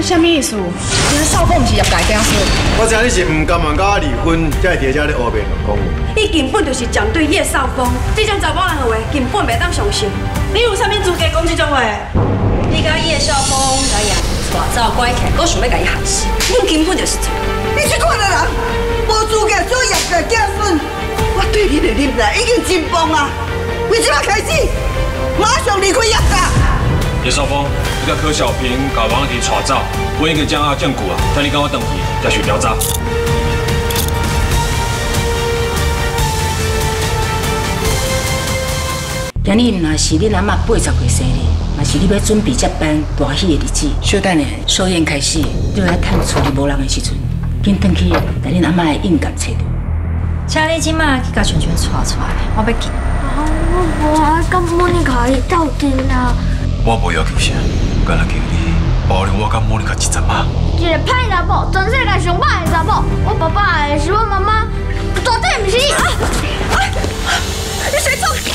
这什么意思？今仔少峰不是叶家惊死？我知你是唔甘愿甲我离婚，才会伫遮咧乌面讲话。你根本就是针对叶少峰，这种查某人的话根本袂当相信。你有啥物资格讲这种话？你甲叶少峰来呀，大走拐起，我想要甲伊害死。你根本就是错。你这款的人，无资格做叶家子孙。我对你的忍耐已经真崩啊！为即摆开始，马上离开业界。叶少峰，你甲柯小平把王阿弟带走，我已经将阿降骨啊，等你跟我回去，再去调查。今日若是恁阿妈八十岁生日，嘛是你要准备接班大喜的日子。小等下寿宴开始，你来趁厝里无人的时阵，紧转去把恁阿妈的印鉴找到。请你即马去甲全全带出来，我要去。啊，我无爱甲莫妮卡伊斗阵啊！我无要求啥，干那求你保留我甲莫妮卡一阵嘛。一个歹查某，全世界上歹的查某，我爸爸也是我妈妈，绝对不是。你谁做？谁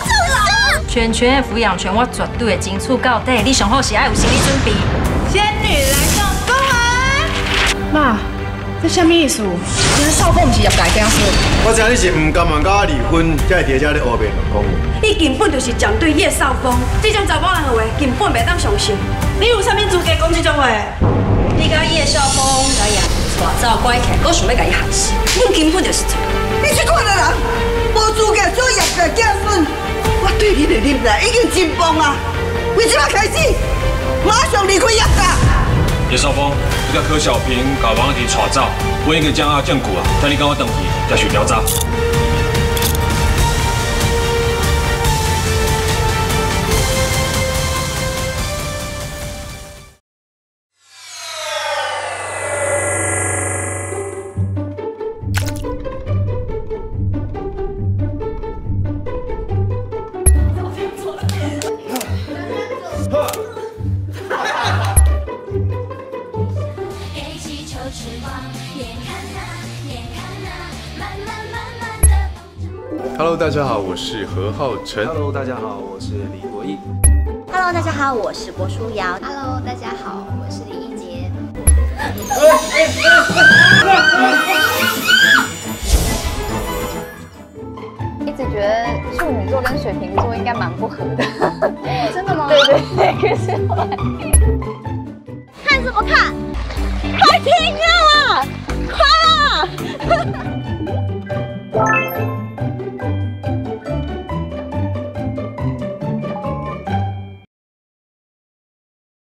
做啦？全全的抚养权我绝对会争取到底，你上好是爱有心理准备。仙女来什么意思？今仔少峰不是入家惊死？我知你是唔甘愿甲我离婚，才会伫遮咧乌面讲。你根本就是针对叶少峰，这种查某人的话根本袂当相信。你有啥物资格讲这种话？你甲叶少峰来呀，带走关起，我想要甲伊害死。你根本就是错。你这款的人，无资格做叶家子孙。我对你的忍耐已经真崩啊！为即摆开始，马上离开叶家。叶少峰，你甲柯小平搞王阿弟带走，我已经将阿降骨啊，等你跟我等去，再去调查。Hello，大家好，我是何浩晨。Hello，大家好，我是李国毅。Hello，大家好，我是郭书瑶。Hello，大家好，我是李一杰。一直觉得处女座跟水瓶座应该蛮不合的。真的吗？对对对，可是后来看什么看？快停啊！